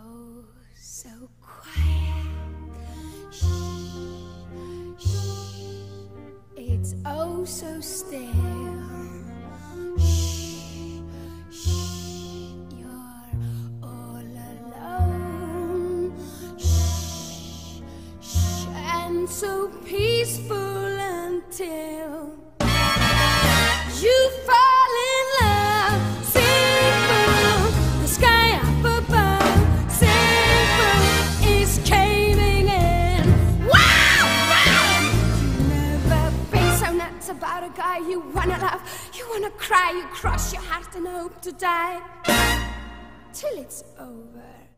Oh so quiet. Shh, shh. It's oh so still. Shh, shh. You're all alone. Shh, shh. And so peaceful until about a guy you wanna love. You wanna cry, you cross your heart and hope to die till it's over.